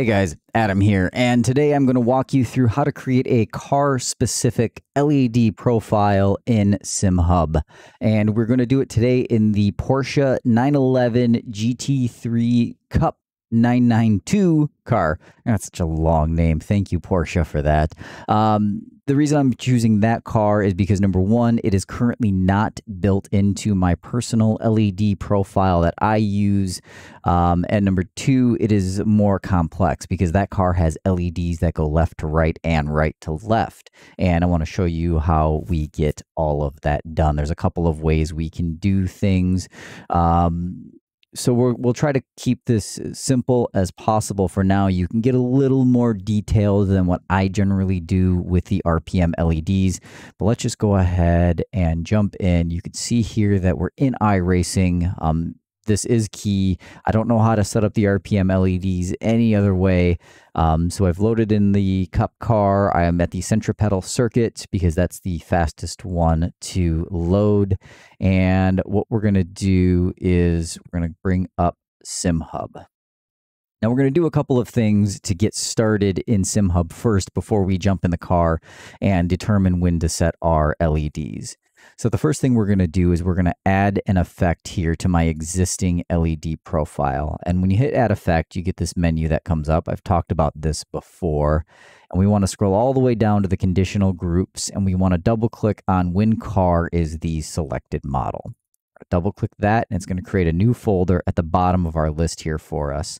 Hey guys, Adam here, and today I'm going to walk you through how to create a car specific LED profile in SimHub. And we're going to do it today in the Porsche 911 GT3 Cup 992 car. That's such a long name. Thank you, Porsche, for that. Um, the reason I'm choosing that car is because number one, it is currently not built into my personal LED profile that I use. Um, and number two, it is more complex because that car has LEDs that go left to right and right to left. And I want to show you how we get all of that done. There's a couple of ways we can do things. Um, so we will try to keep this simple as possible for now. You can get a little more detailed than what I generally do with the RPM LEDs, but let's just go ahead and jump in. You can see here that we're in iRacing. Um, this is key. I don't know how to set up the RPM LEDs any other way. Um, so I've loaded in the cup car. I am at the centripetal circuit because that's the fastest one to load. And what we're going to do is we're going to bring up SimHub. Now we're going to do a couple of things to get started in SimHub first before we jump in the car and determine when to set our LEDs. So the first thing we're going to do is we're going to add an effect here to my existing LED profile. And when you hit add effect, you get this menu that comes up. I've talked about this before. And we want to scroll all the way down to the conditional groups and we want to double click on when car is the selected model. Double click that and it's going to create a new folder at the bottom of our list here for us.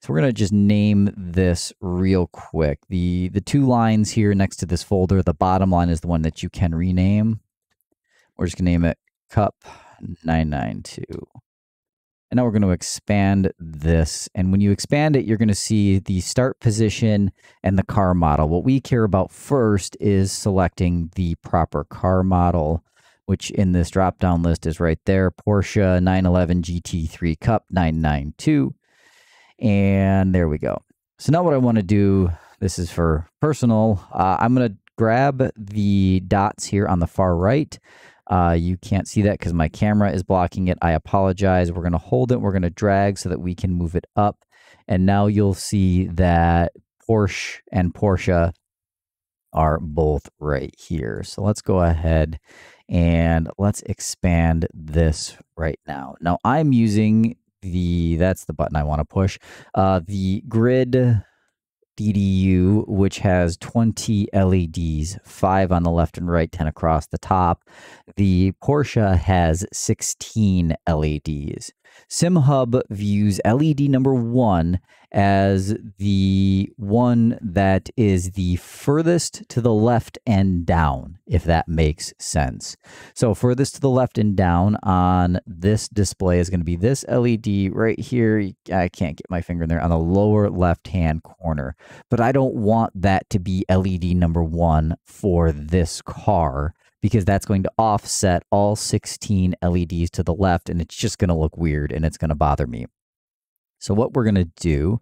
So we're going to just name this real quick. The the two lines here next to this folder, the bottom line is the one that you can rename. We're just going to name it cup 992. And now we're going to expand this. And when you expand it, you're going to see the start position and the car model. What we care about first is selecting the proper car model, which in this drop down list is right there Porsche 911 GT3 Cup 992. And there we go. So now what I want to do, this is for personal, uh, I'm going to grab the dots here on the far right. Uh, you can't see that because my camera is blocking it. I apologize. We're going to hold it. We're going to drag so that we can move it up. And now you'll see that Porsche and Porsche are both right here. So let's go ahead and let's expand this right now. Now I'm using the, that's the button I want to push, uh, the grid DDU, which has 20 LEDs, five on the left and right, 10 across the top. The Porsche has 16 LEDs. SimHub views LED number one as the one that is the furthest to the left and down, if that makes sense. So, furthest to the left and down on this display is going to be this LED right here. I can't get my finger in there on the lower left hand corner, but I don't want that to be LED number one for this car because that's going to offset all 16 LEDs to the left and it's just going to look weird and it's going to bother me. So what we're going to do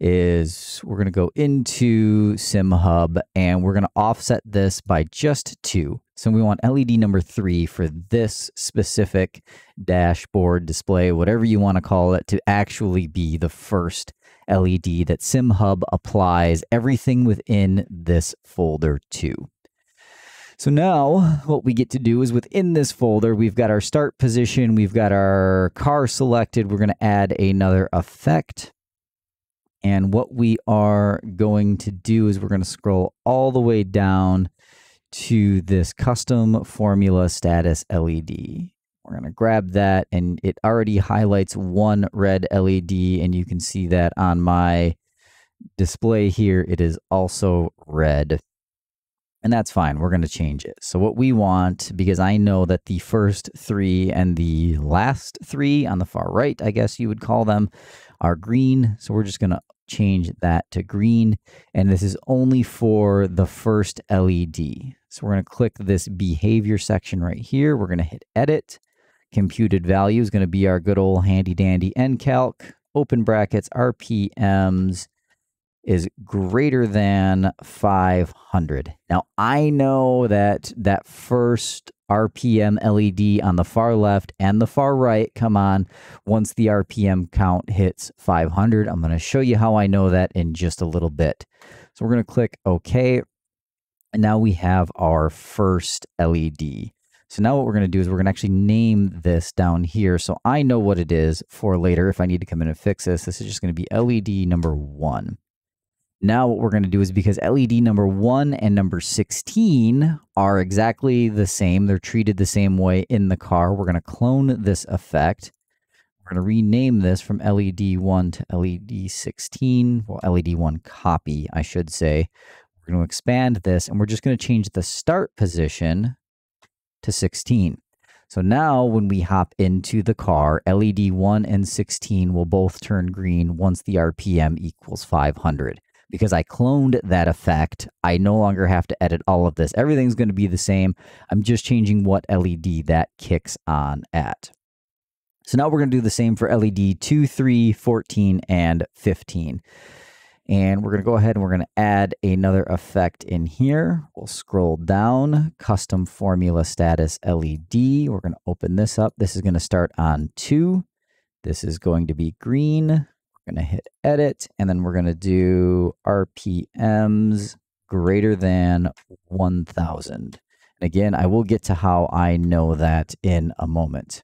is we're going to go into SimHub and we're going to offset this by just two. So we want LED number three for this specific dashboard display, whatever you want to call it, to actually be the first LED that SimHub applies everything within this folder to. So now what we get to do is within this folder, we've got our start position, we've got our car selected. We're going to add another effect. And what we are going to do is we're going to scroll all the way down to this custom formula status LED. We're going to grab that and it already highlights one red LED and you can see that on my display here, it is also red and that's fine. We're going to change it. So, what we want, because I know that the first three and the last three on the far right, I guess you would call them, are green. So, we're just going to change that to green. And this is only for the first LED. So, we're going to click this behavior section right here. We're going to hit edit. Computed value is going to be our good old handy dandy NCalc, open brackets, RPMs is greater than 500. Now, I know that that first RPM LED on the far left and the far right come on once the RPM count hits 500. I'm going to show you how I know that in just a little bit. So we're going to click OK. And now we have our first LED. So now what we're going to do is we're going to actually name this down here. So I know what it is for later if I need to come in and fix this. This is just going to be LED number one. Now what we're going to do is because LED number 1 and number 16 are exactly the same, they're treated the same way in the car, we're going to clone this effect. We're going to rename this from LED 1 to LED 16, well, LED 1 copy, I should say. We're going to expand this and we're just going to change the start position to 16. So now when we hop into the car, LED 1 and 16 will both turn green once the RPM equals 500 because I cloned that effect. I no longer have to edit all of this. Everything's going to be the same. I'm just changing what LED that kicks on at. So now we're going to do the same for LED 2, 3, 14, and 15. And we're going to go ahead and we're going to add another effect in here. We'll scroll down, custom formula status LED. We're going to open this up. This is going to start on 2. This is going to be green. Going to hit edit, and then we're going to do RPMs greater than 1000. And again, I will get to how I know that in a moment.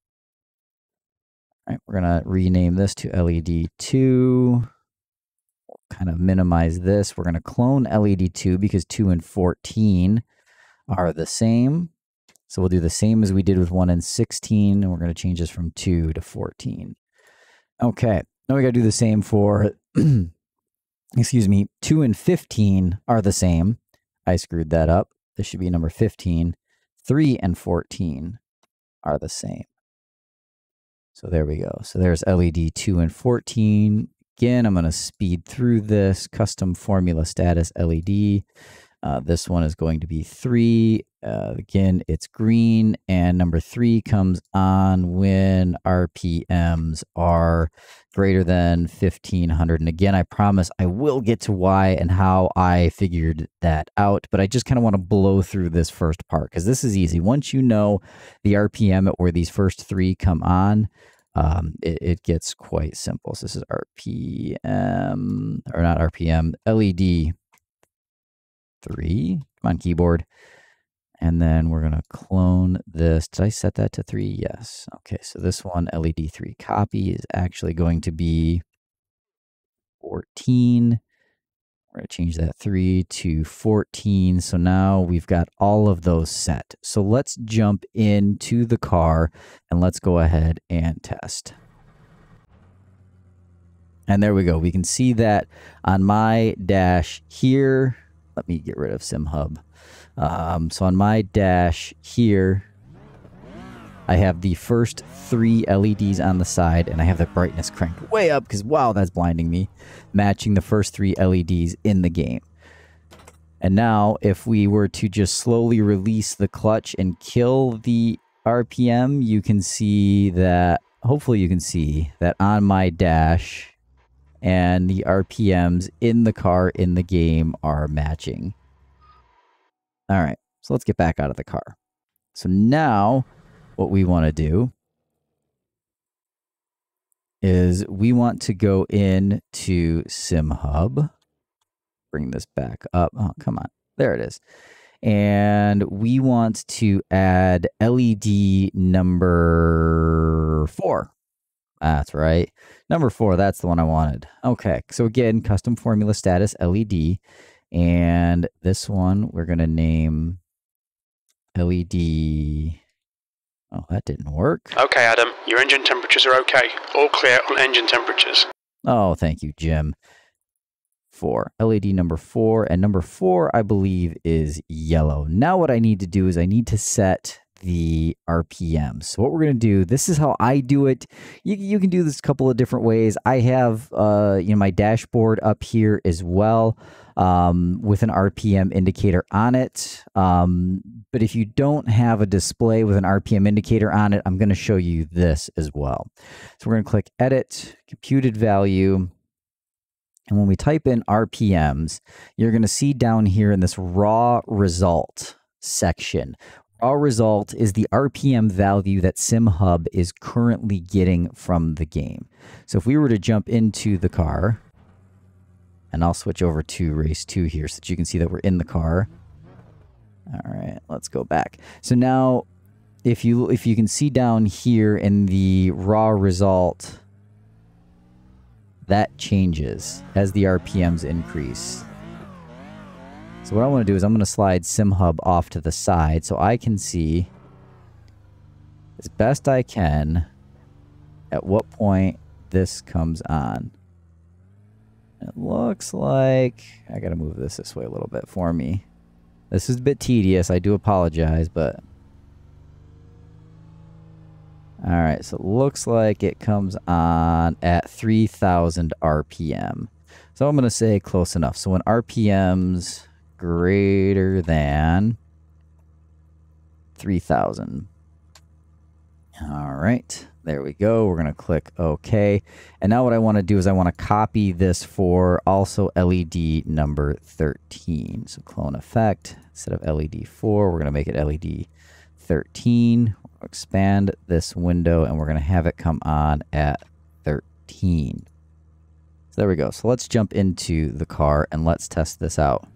All right, we're going to rename this to LED2. kind of minimize this. We're going to clone LED2 because 2 and 14 are the same. So we'll do the same as we did with 1 and 16, and we're going to change this from 2 to 14. Okay, now we got to do the same for, excuse me, 2 and 15 are the same. I screwed that up. This should be number 15. 3 and 14 are the same. So there we go. So there's LED 2 and 14. Again, I'm going to speed through this custom formula status LED. Uh, this one is going to be 3 uh, again, it's green, and number three comes on when RPMs are greater than 1500. And again, I promise I will get to why and how I figured that out, but I just kind of want to blow through this first part because this is easy. Once you know the RPM at where these first three come on, um, it, it gets quite simple. So this is RPM, or not RPM, LED 3. Come on, keyboard. And then we're going to clone this. Did I set that to 3? Yes. Okay, so this one, LED3 copy, is actually going to be 14. We're going to change that 3 to 14. So now we've got all of those set. So let's jump into the car and let's go ahead and test. And there we go. We can see that on my dash here. Let me get rid of SimHub. Um, so on my dash here, I have the first three LEDs on the side, and I have the brightness cranked way up because, wow, that's blinding me, matching the first three LEDs in the game. And now, if we were to just slowly release the clutch and kill the RPM, you can see that, hopefully you can see that on my dash and the RPMs in the car in the game are matching. All right, so let's get back out of the car. So now what we want to do is we want to go in to SimHub. Bring this back up. Oh, come on. There it is. And we want to add LED number four. That's right. Number four, that's the one I wanted. Okay, so again, custom formula status LED. And this one we're going to name LED. Oh, that didn't work. Okay, Adam, your engine temperatures are okay. All clear on engine temperatures. Oh, thank you, Jim. Four. LED number four. And number four, I believe, is yellow. Now, what I need to do is I need to set the RPM. So what we're going to do, this is how I do it. You, you can do this a couple of different ways. I have, uh, you know, my dashboard up here as well um, with an RPM indicator on it. Um, but if you don't have a display with an RPM indicator on it, I'm going to show you this as well. So we're going to click Edit, Computed Value. And when we type in RPMs, you're going to see down here in this raw result section Our result is the RPM value that SimHub is currently getting from the game. So if we were to jump into the car, and I'll switch over to race two here so that you can see that we're in the car. All right, let's go back. So now if you if you can see down here in the raw result, that changes as the RPMs increase. So what I want to do is I'm going to slide SimHub off to the side so I can see as best I can at what point this comes on. It looks like I got to move this this way a little bit for me. This is a bit tedious. I do apologize, but all right, so it looks like it comes on at 3000 RPM. So I'm going to say close enough. So when RPMs greater than 3000. All right, there we go. We're going to click OK. And now what I want to do is I want to copy this for also LED number 13. So clone effect, instead of LED 4, we're going to make it LED 13. We'll expand this window and we're going to have it come on at 13. So there we go. So let's jump into the car and let's test this out.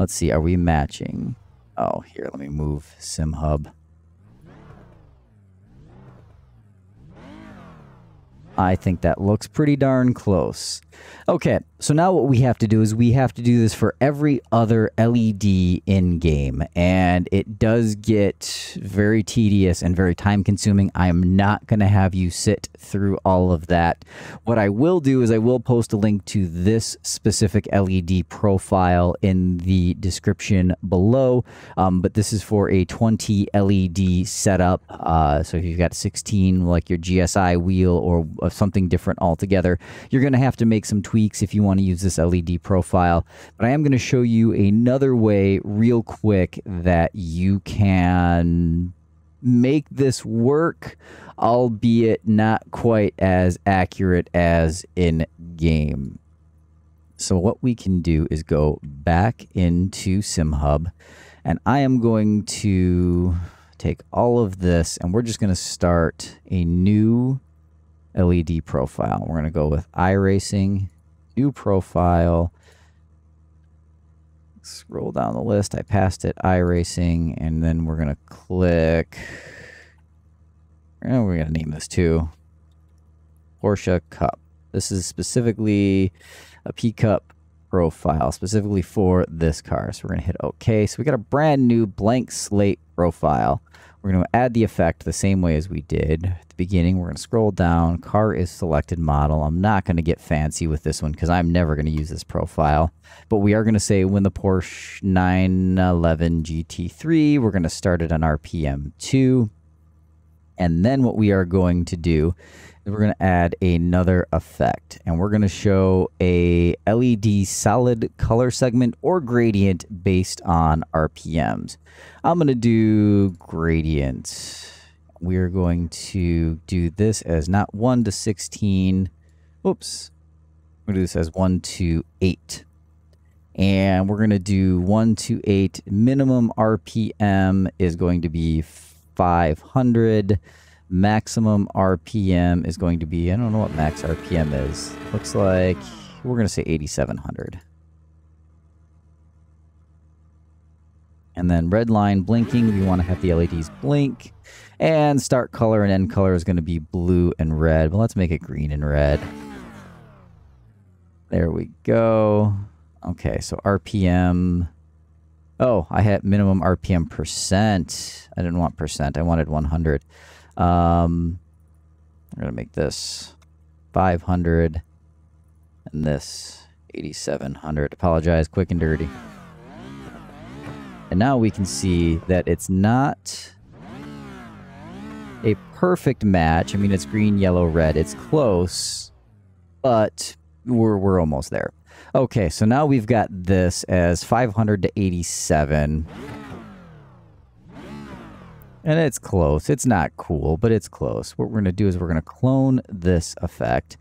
Let's see, are we matching? Oh, here, let me move SimHub. I think that looks pretty darn close. Okay, so now what we have to do is we have to do this for every other LED in game, and it does get very tedious and very time consuming. I am not going to have you sit through all of that. What I will do is I will post a link to this specific LED profile in the description below, um, but this is for a 20 LED setup. Uh, so if you've got 16, like your GSI wheel or something different altogether, you're going to have to make some tweaks if you want to use this LED profile. But I am going to show you another way real quick that you can make this work, albeit not quite as accurate as in game. So what we can do is go back into SimHub and I am going to take all of this and we're just going to start a new LED profile. We're going to go with iRacing, new profile. Scroll down the list. I passed it, iRacing, and then we're going to click. Oh, we're going to name this too Porsche Cup. This is specifically a P Cup profile, specifically for this car. So we're going to hit OK. So we got a brand new blank slate profile. We're going to add the effect the same way as we did at the beginning. We're going to scroll down. Car is selected model. I'm not going to get fancy with this one because I'm never going to use this profile. But we are going to say when the Porsche 911 GT3, we're going to start it on RPM 2. And then what we are going to do we're going to add another effect and we're going to show a LED solid color segment or gradient based on RPMs. I'm going to do gradient. We're going to do this as not 1 to 16. Oops. We're going to do this as 1 to 8. And we're going to do 1 to 8. Minimum RPM is going to be 500 maximum RPM is going to be, I don't know what max RPM is. Looks like we're going to say 8,700. And then red line blinking, we want to have the LEDs blink. And start color and end color is going to be blue and red. But let's make it green and red. There we go. Okay, so RPM. Oh, I had minimum RPM percent. I didn't want percent. I wanted 100. Um, I'm going to make this 500 and this 8700. Apologize, quick and dirty. And now we can see that it's not a perfect match. I mean, it's green, yellow, red. It's close, but we're, we're almost there. Okay, so now we've got this as 500 to 87. And it's close. It's not cool, but it's close. What we're going to do is we're going to clone this effect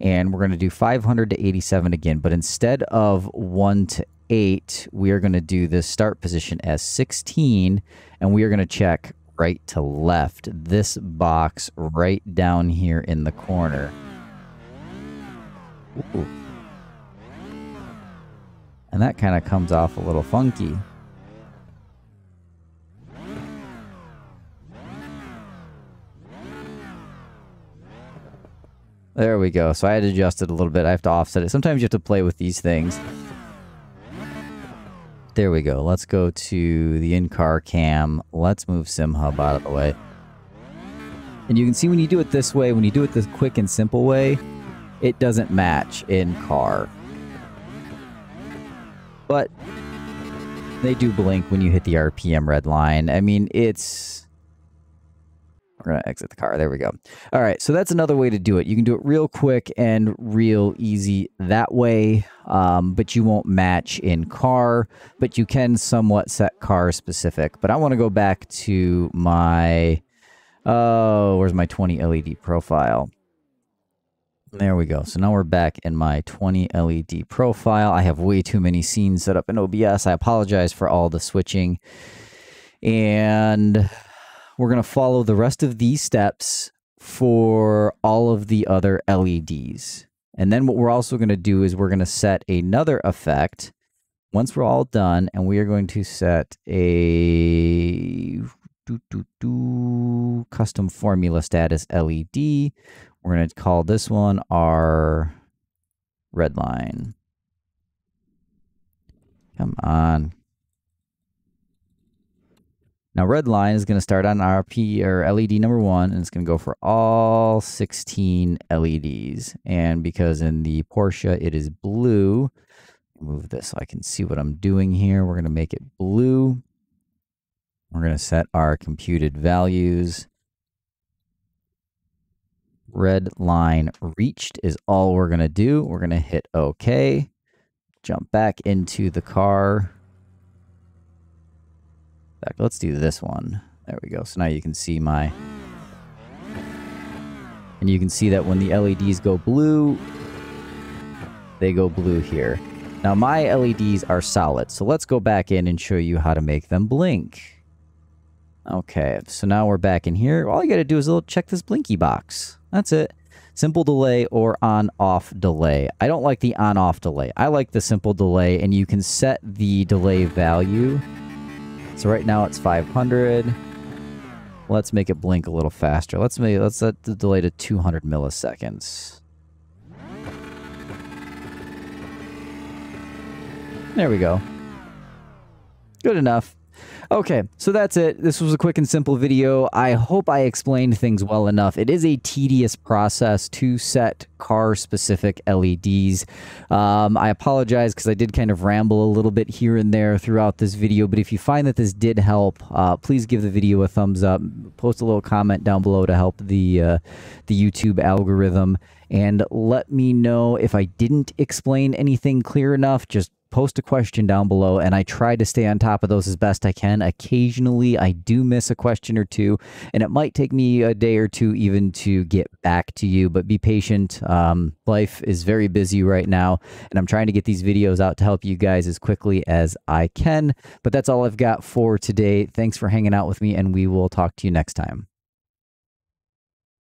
and we're going to do 500 to 87 again, but instead of 1 to 8, we are going to do this start position as 16, and we are going to check right to left, this box right down here in the corner. Ooh. And that kind of comes off a little funky. There we go. So I had to adjust it a little bit. I have to offset it. Sometimes you have to play with these things. There we go. Let's go to the in-car cam. Let's move SimHub out of the way. And you can see when you do it this way, when you do it this quick and simple way, it doesn't match in car. But they do blink when you hit the RPM red line. I mean, it's we're going to exit the car. There we go. All right. So that's another way to do it. You can do it real quick and real easy that way, um, but you won't match in car, but you can somewhat set car specific. But I want to go back to my, oh, where's my 20 LED profile? There we go. So now we're back in my 20 LED profile. I have way too many scenes set up in OBS. I apologize for all the switching. And we're going to follow the rest of these steps for all of the other LEDs. And then what we're also going to do is we're going to set another effect once we're all done, and we are going to set a custom formula status LED. We're going to call this one our red line. Come on. Now, red line is going to start on RP or LED number one, and it's going to go for all 16 LEDs. And because in the Porsche it is blue, move this so I can see what I'm doing here. We're going to make it blue. We're going to set our computed values. Red line reached is all we're going to do. We're going to hit OK. Jump back into the car fact, let's do this one. There we go. So now you can see my... And you can see that when the LEDs go blue, they go blue here. Now my LEDs are solid, so let's go back in and show you how to make them blink. Okay, so now we're back in here. All you gotta do is check this blinky box. That's it. Simple delay or on-off delay. I don't like the on-off delay. I like the simple delay, and you can set the delay value so right now it's 500. Let's make it blink a little faster. Let's make let's set the delay to 200 milliseconds. There we go. Good enough. Okay, so that's it. This was a quick and simple video. I hope I explained things well enough. It is a tedious process to set car-specific LEDs. Um, I apologize because I did kind of ramble a little bit here and there throughout this video, but if you find that this did help, uh, please give the video a thumbs up. Post a little comment down below to help the, uh, the YouTube algorithm. And let me know if I didn't explain anything clear enough. Just post a question down below and I try to stay on top of those as best I can. Occasionally, I do miss a question or two, and it might take me a day or two even to get back to you, but be patient. Um, life is very busy right now, and I'm trying to get these videos out to help you guys as quickly as I can. But that's all I've got for today. Thanks for hanging out with me, and we will talk to you next time.